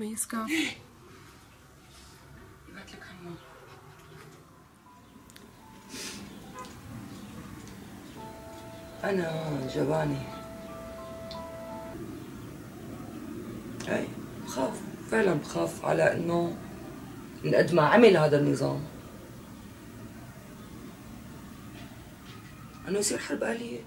ما يسكر يبعت لك حمام أنا جباني أي بخاف. فعلا بخاف على إنه من قد ما عمل هذا النظام. إنه يصير حرب اهليه